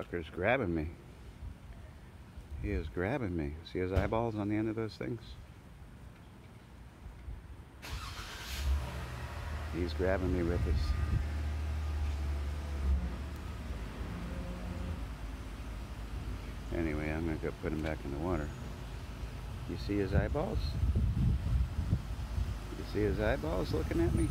sucker's grabbing me. He is grabbing me. See his eyeballs on the end of those things? He's grabbing me with his Anyway, I'm gonna go put him back in the water. You see his eyeballs? You see his eyeballs looking at me?